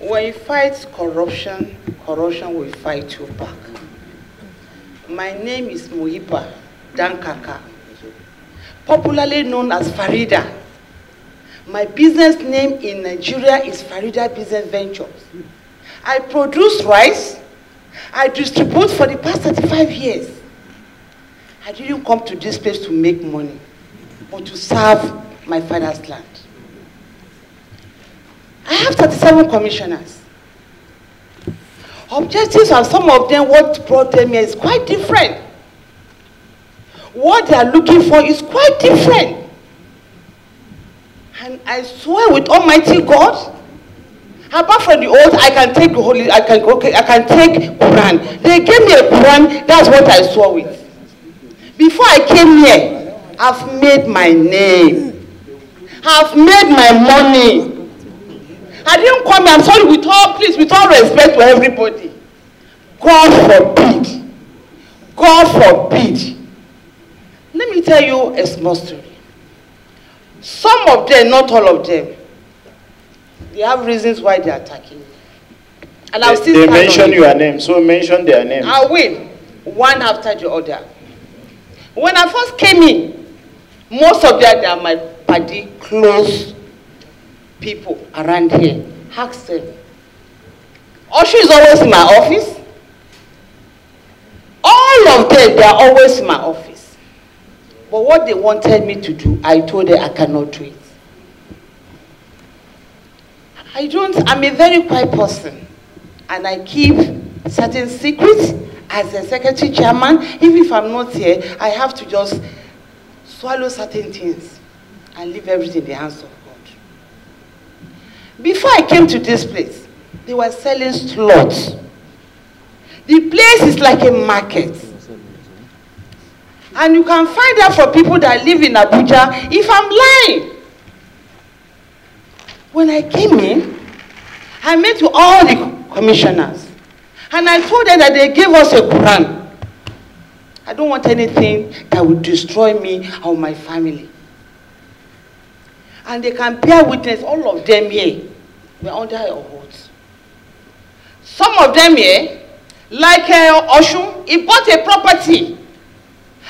When you fight corruption, corruption will fight you back. My name is Muheeba Dankaka, popularly known as Farida. My business name in Nigeria is Farida Business Ventures. I produce rice. I distribute for the past 35 years. I didn't come to this place to make money, but to serve my father's land. I have 37 commissioners. Objectives and some of them, what brought them here is quite different. What they are looking for is quite different. And I swear with Almighty God, apart from the oath, I can take the holy, I can, okay, I can take Quran. They gave me a Quran, that's what I saw with. Before I came here, I've made my name. I've made my money. I didn't come here, I'm sorry, with all, please, with all respect to everybody. God forbid. God forbid. Let me tell you a small story. Some of them, not all of them, they have reasons why they are attacking me. And I'll still They mention your name, so mention their name. I will, one after the other. When I first came in, most of them they are my party close people around here. Ask them. Oshu is always in my office. All of them, they are always in my office. But what they wanted me to do, I told them I cannot do it. I don't, I'm a very quiet person. And I keep certain secrets as a secretary chairman. Even if I'm not here, I have to just swallow certain things and leave everything in the hands of. Before I came to this place, they were selling slots. The place is like a market. And you can find out for people that live in Abuja if I'm lying. When I came in, I met with all the commissioners. And I told them that they gave us a Quran. I don't want anything that will destroy me or my family. And they can bear witness, all of them here were under your oath. Some of them here, like uh, Oshun, he bought a property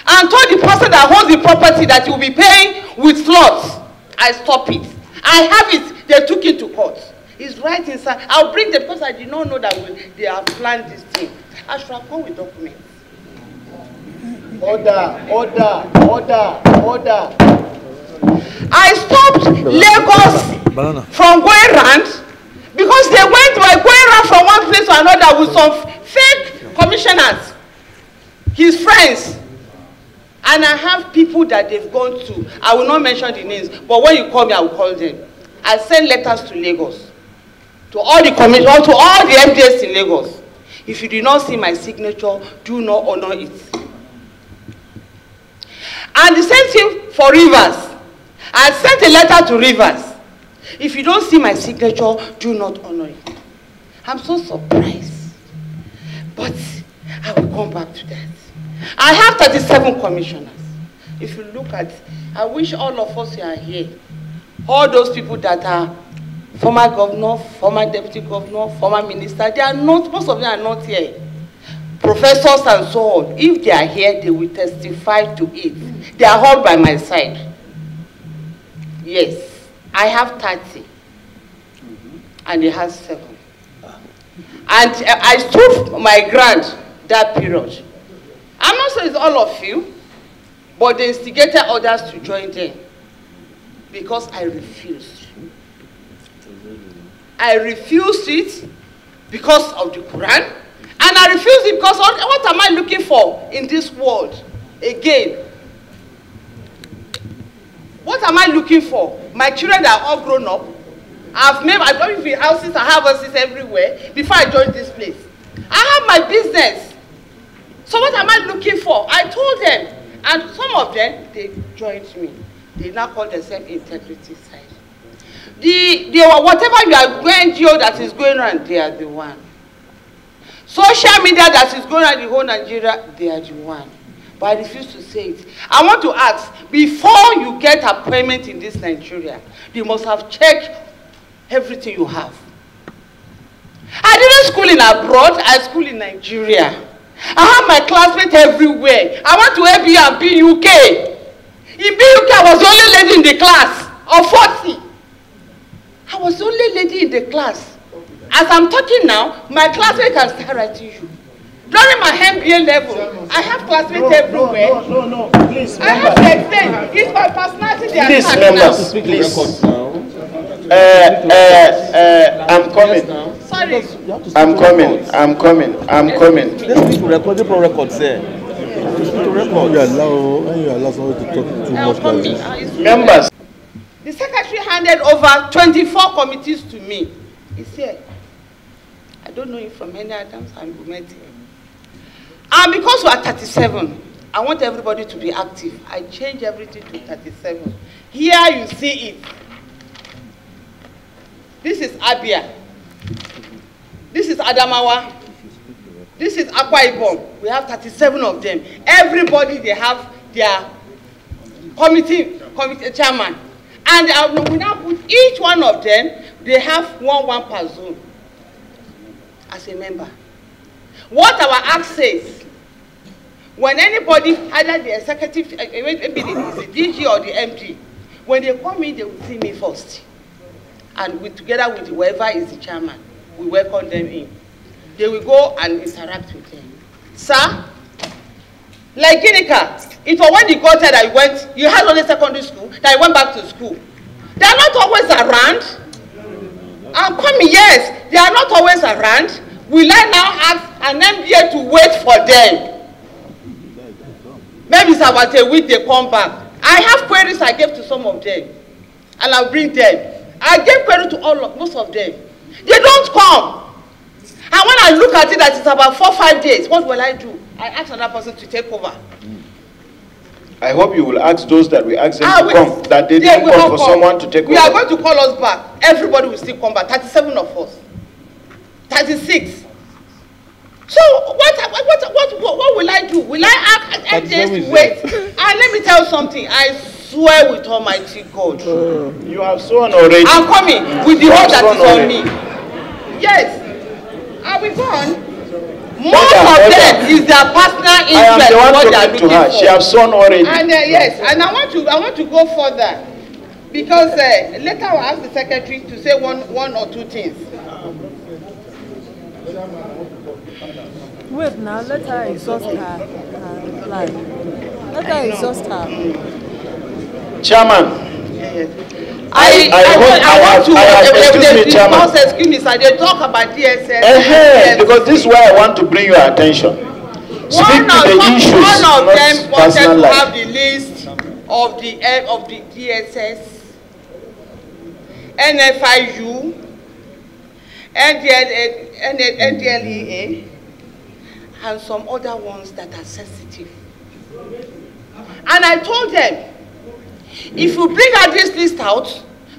and told the person that holds the property that will be paying with slots. I stop it. I have it. They took it to court. It's right inside. I'll bring them because I did not know that we, they have planned this thing. I should have come with documents. Order, order, order, order. I stopped Lagos Banana. from going round because they went by going round from one place to another with some fake commissioners, his friends. And I have people that they've gone to. I will not mention the names, but when you call me, I will call them. I send letters to Lagos, to all the commission, to all the MDS in Lagos. If you did not see my signature, do not honor it. And the same thing for Rivers. I sent a letter to Rivers. If you don't see my signature, do not honor it. I'm so surprised. But I will come back to that. I have 37 commissioners. If you look at, I wish all of us are here. All those people that are former governor, former deputy governor, former minister, they are not, most of them are not here. Professors and so on, if they are here, they will testify to it. They are all by my side. Yes, I have 30 and he has seven. And uh, I stood my ground that period. I'm not saying it's all of you, but they instigated others to join them because I refused. I refused it because of the Quran, and I refused it because what am I looking for in this world? Again, what am I looking for? My children are all grown up. I've made, I've done with houses, I have houses everywhere before I joined this place. I have my business. So what am I looking for? I told them, and some of them, they joined me. They now call themselves integrity side. The, the, whatever you are going, NGO that is going on, they are the one. Social media that is going on the whole Nigeria, they are the one. But I refuse to say it. I want to ask, before you get appointment in this Nigeria, you must have checked everything you have. didn't school in abroad, I school in Nigeria. I have my classmates everywhere. I went to ABU and BUK. In BUK, I was the only lady in the class of 40. I was the only lady in the class. As I'm talking now, my classmates can start writing you. During my MBA level, I have classmates everywhere. No, no, no, no, please, I have to members. explain. It's my personality they are Please, attacking members, please. Uh, uh, uh, I'm coming. Sorry. I'm coming. I'm coming. I'm coming. Let's speak to record, the pro record, sir. Speak to When record. you allow, when you allow somebody to talk too much like this. Members, The secretary handed over 24 committees to me. He's here. I don't know him from any Adams and we met him. And because we are 37, I want everybody to be active. I change everything to 37. Here you see it. This is Abia. This is Adamawa. This is Akwa Ibom. We have 37 of them. Everybody, they have their committee committee chairman and uh, we now put each one of them they have one one per zone as a member what our act says when anybody either the executive uh, maybe the dg or the md when they come in they will see me first. And we together with whoever is the chairman we welcome them in. They will go and interact with them. Sir like ginika it was when the said that you went you had only secondary school that you went back to school. They are not always around. I'm coming yes they are not always around. Will i now ask an mba to wait for them maybe it's about a week they come back i have queries i gave to some of them. And i bring them. I gave query to all of most of them. They don't come. And when i look at it that it's about four five days what will i do? I ask another person to take over. I hope you will ask those that we ask them Ah, to we- come, that they didn't come for come. someone to take we are over. going to call us back. Everybody will still come back. Thirty-seven of us. Thirty-six so what what what what what will i do? Will i mjs is to wait? And let me tell you something. I swear with almighty god. You have sworn already. i'm coming with the have that is on already. me. Yes. I will go on most of them is their personal I am interest the one what they are talking looking to her. for She has sworn already. and uh, yes and i want to i want to go further because uh, later i will ask the secretary to say one one or two things Wait now, let her exhaust her, her reply. Let her exhaust her. Chairman, i I i want i I want to I have- eh, excuse they me, Chairman. discuss excuse me sir they talk about dss eh, because this is why I want to bring your attention. Speak one to of the one, issues, one of them wanted to life. have the list of the eh, of the dss nfiu ndl ndlea and some other ones that are sensitive. And i told them if you bring out this list out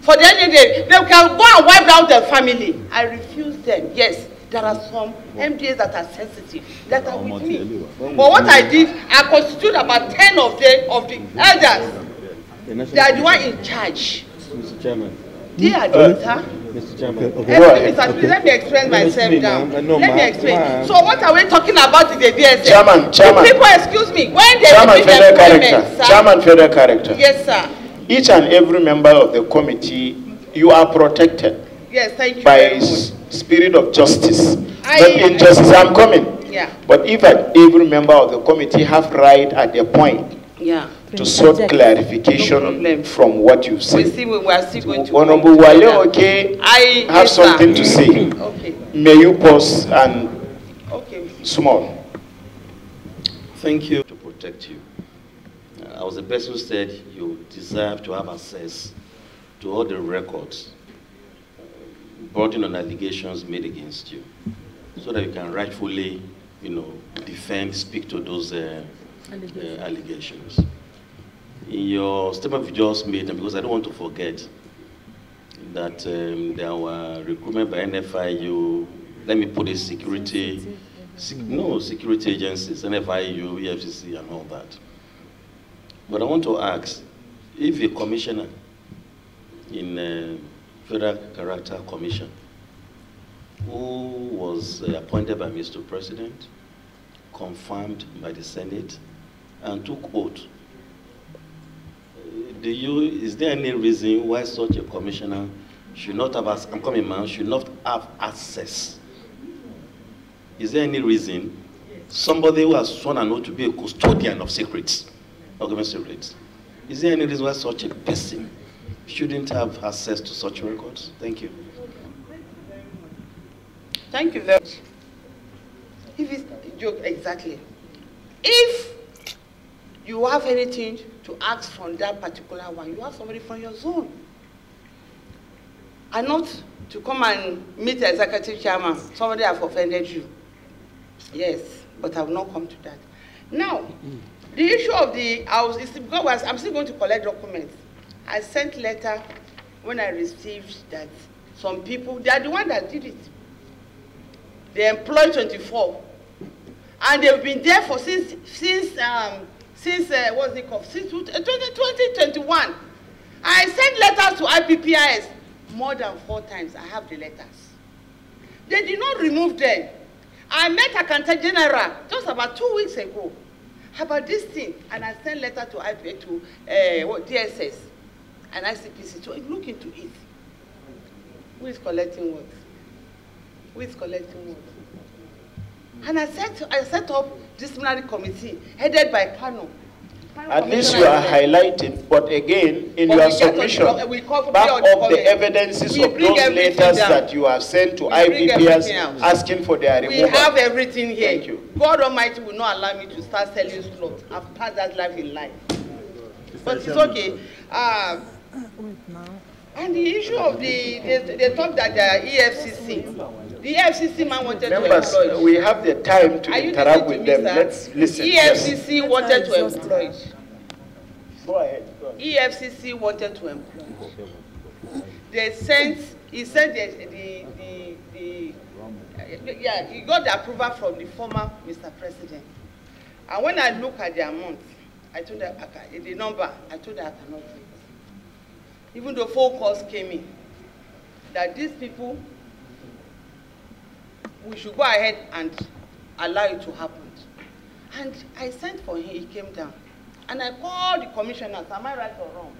for the end of the day they can go and wipe out their family. I refuse them. Yes there are some mdas that are sensitive that are with me. But what i did i constitute about ten of the of the elders. They are the one in charge. Mr. Chairman, they are the sir. Mr. Chairman. Okay, me, ahead. sir, please let me explain No, myself me, now. No, Let me explain. So what are we talking about in the DSS? Chairman, Chairman. The people, excuse me, when they Chairman, federal character. sir. Chairman, federal character. Yes, sir. Each and every member of the committee, you are protected Yes, thank you by very s- much. spirit of justice. I- But injustice, I'm coming. Yeah, But if every member of the committee have right at their point yeah. To sought No clarification problem. from what you've We said. see, we are still going to. Honorable Wale together. Oke I. have yes, sir. something to say. Okay, May you pause and okay. small. Thank you. To protect you. Uh, I was the person who said you deserve to have access to all the records uh, brought in on allegations made against you, so that you can rightfully, you know, defend, speak to those uh, uh, allegations. In your statement you just made, and because I don't want to forget that um, there were recruitment by NFIU, let me put it security, sec- no, security agencies, NFIU, EFCC, and all that. But I want to ask, if a commissioner in uh, Federal Character Commission who was uh, appointed by Mr. President, confirmed by the Senate, and took oath. Do you, is there any reason why such a commissioner should not have, I'm coming man, should not have access? Is there any reason somebody who has sworn an oath to be a custodian of secrets, of government secrets, is there any reason why such a person shouldn't have access to such records? Thank you. Thank you very much. If it's joke, exactly. If you have anything to ask from that particular one, you have somebody from your zone. And not to come and meet the executive chairman, somebody have offended you. Yes, but I will not come to that. Now, the issue of the house is because I'm still going to collect documents. I sent letter when I received that some people, they are the one that did it. They employ 24. And they've been there for since, since, um, since, uh, what's it called, since 20, 2021. I sent letters to IPPIS more than four times. I have the letters. They did not remove them. I met Accountant General just about two weeks ago about this thing, and I sent letter to IP to uh, what, DSS and ICPC to look into it. Who is collecting what? Who is collecting what? And I set, I set up disciplinary committee headed by Kano. Kano At least you are highlighting, but again, in But your we the submission, doc- we copy back all the up the evidences We of bring those letters down. that you have sent to We IPPIS asking for their removal. We have everything here. Thank you. God Almighty will not allow me to start selling slots. I've passed that life in life. But it's okay. Uh, and the issue of the, they, they talk that the EFCC, the EFCC man wanted Members, to employ. we have the time to Are interact with to them. sir? Let's listen. Yes. EFCC wanted to employ. Go ahead. go ahead. EFCC wanted to employ. They sent, he sent the, the, the, the, uh, yeah, he got the approval from the former Mr. President. And when I look at the amount, I told her, ca- the number, I told her I cannot do it. Even though phone calls came in, that these people, we should go ahead and allow it to happen. And I sent for him, he came down. And I called the commissioners, am I right or wrong?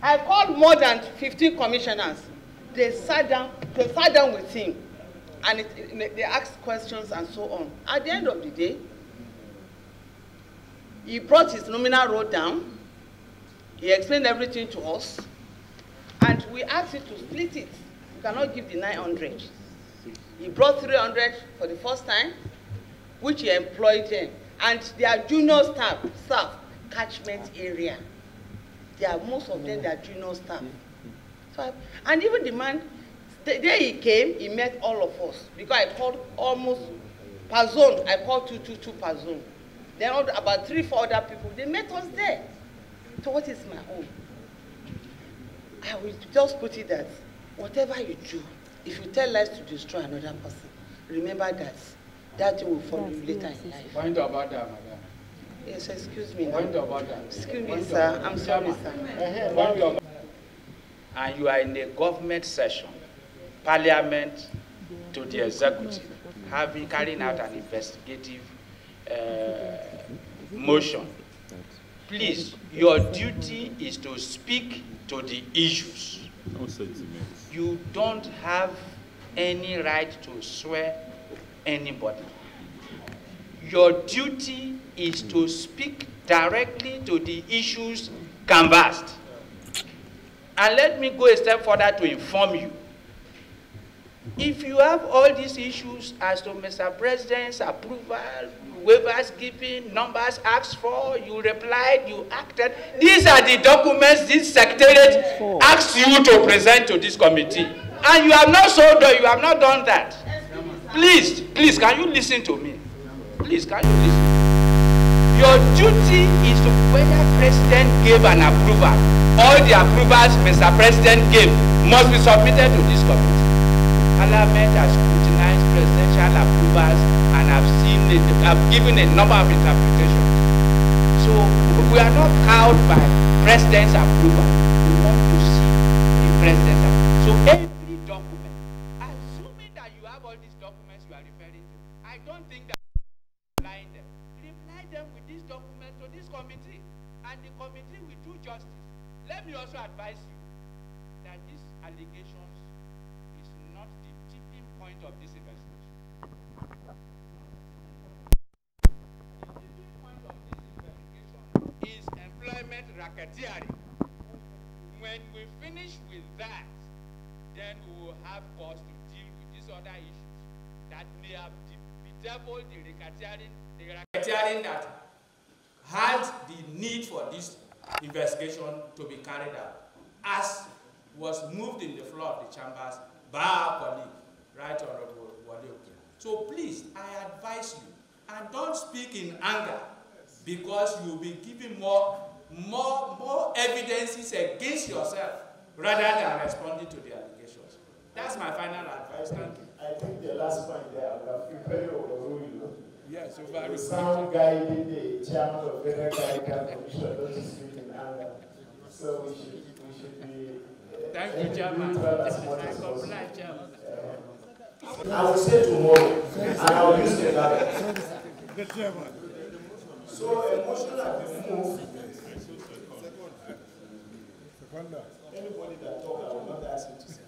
I called more than 15 commissioners. They sat down, they sat down with him. And it, it- they asked questions and so on. At the end of the day, he brought his nominal roll down. He explained everything to us. And we asked him to split it. We cannot give the 900. He brought 300 for the first time, which he employed them. And their junior staff, staff, catchment area. They are, most of them, they are junior staff. So, and even the man, the day he came, he met all of us. Because I called almost per zone, I called two, two, two per zone. Then all, about three, four other people, they met us there. So what is my own? I will just put it that whatever you do, if you tell lies to destroy another person, remember that that thing will follow you later in life. Point of order, madam. Yes, excuse me Point now. of order. Excuse me, sir. I'm sorry, sir. Point of- And you are in a government session, parliament to the executive, having carrying out an investigative uh, motion. Please, your duty is to speak to the issues. No sentiments. You don't have any right to swear anybody. Your duty is to speak directly to the issues canvassed. And let me go a step further to inform you. If you have all these issues as to Mr. President's approval, waivers given, numbers asked for, you replied, you acted, these are the documents this secretariat asked you to present to this committee. And you have not so done, you have not done that. Please, please, can you listen to me? Please, can you listen? Your duty is to whether president gave an approval. All the approvals Mr. President gave must be submitted to this committee. Parliament has scrutinized presidential approvals and have seen it, have given a number of interpretations. So we are not cowed by president's approval. We want to see the president's approval. So every document, assuming that you have all these documents you are referring to. I don't think that replying them. Reply them with this document to this committee, and the committee will do justice. Let me also advise you that these allegations is not the tipping point of this investigation. The tipping point of this investigation is employment racketeering. When we finish with that, then we will have cause to deal with these other issues that may have de- bedeviled the racketeering, the racketeering that had the need for this investigation to be carried out, as was moved in the floor of the chambers by our colleague, Right Honorable Wale Oke. So please, I advise you, and don't speak in anger, because you'll be giving more, more, more evidences against yourself rather than responding to the allegations. That's my final advice. Thank you. I think the last point there, I would have prepared overrule you. Yes, so The sound guiding the chairman of Federal Character Commission not to speak in anger. So we should, we should be. uh, Thank you, Chairman. neutral as much as possible. I will say tomorrow, and I will use the ballot. So a motion has been moved. Anybody that talk, I will not ask you to say.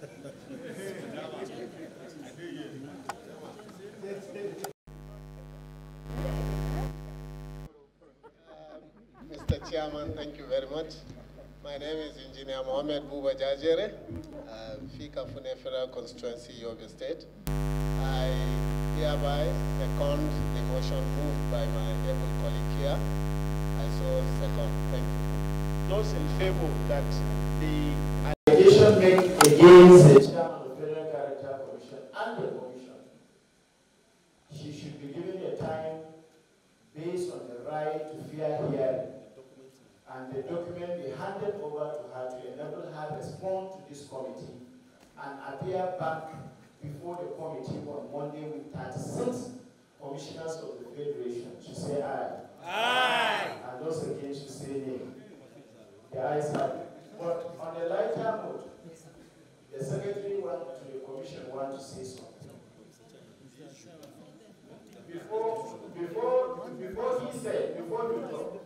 Mr. Chairman, thank you very much. My name is Engineer Mohamed Buba Jajere, uh, Fika Fune Federal Constituency, Yobe State. I hereby second the motion moved by my able colleague here. I so second. Thank you. Those in favor that the allegation made against the chairman of the Federal Character Commission and the commission, she should be given a time based on the right to fair hearing. And the document be handed over to her to enable her to respond to this committee and appear back before the committee on Monday with thirty-six commissioners of the federation. She say aye. Aye. And those against should say nay. The ayes have it. But on a lighter note, the secretary want to the commission want to say something. Before, before, before he said, before you talk.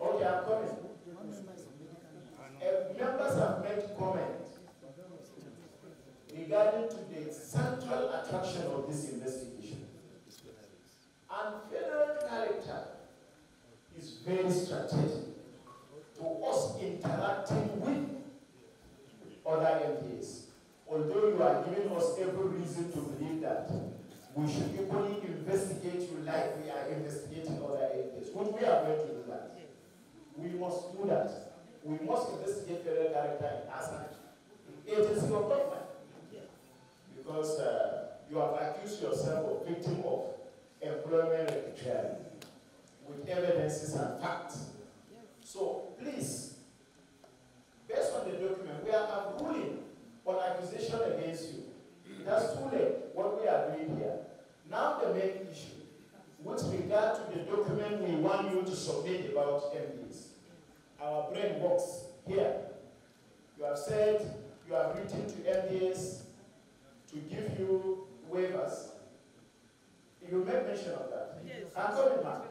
Okay, I'm coming. Uh, members have made comment regarding to the central attraction of this investigation. And federal character is very strategic to us interacting with other MPs. Although you are giving us every reason to believe that we should equally investigate you like we are investigating other MPs. When we are going to do that, we must do that. We must investigate federal character in ASAP, agency of government. Because uh, you have accused yourself of victim of employment racketeering with evidences and facts. So please, based on the document, we are ruling on accusation against you. That's too late, what we are doing here. Now the main issue, with regard to the document we want you to submit about MDs. Our brain works here. You have said you have written to MPs to give you waivers. You made mention of that. Yes. I'm coming back.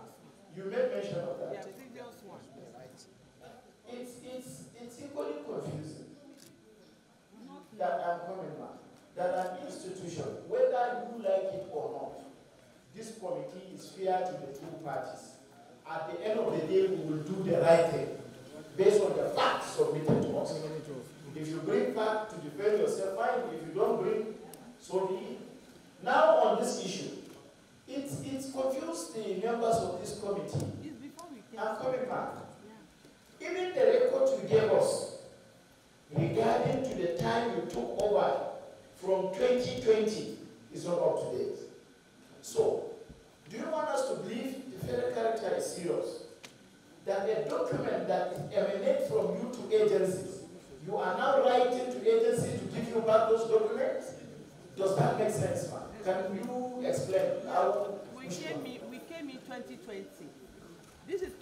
You made mention of that. Yeah, previous one. It's, it's, it's equally confusing that I'm coming back, that an institution, whether you like it or not, this committee is fair to the two parties. At the end of the day, we will do the right thing, based on the facts submitted to us. If you bring facts to defend yourself, fine. If you don't bring, so be it. Now on this issue, it's, it's confused the members of this committee. I'm coming back. Even the record you gave us regarding to the time you took over from 2020 is not up to date. So, do you want us to believe the federal character is serious? That a document that emanates from you to agencies, you are now writing to agencies to give you back those documents? Does that make sense, man? Can you explain how? We came in, we came in 2020. This is